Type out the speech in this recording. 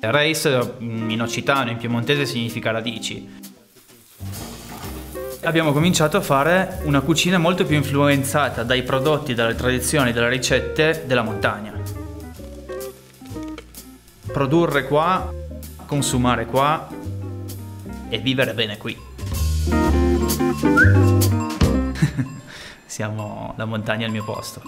Reis mm, in occitano, in piemontese significa radici. Abbiamo cominciato a fare una cucina molto più influenzata dai prodotti, dalle tradizioni, dalle ricette della montagna. Produrre qua, consumare qua e vivere bene qui. Siamo la montagna al mio posto.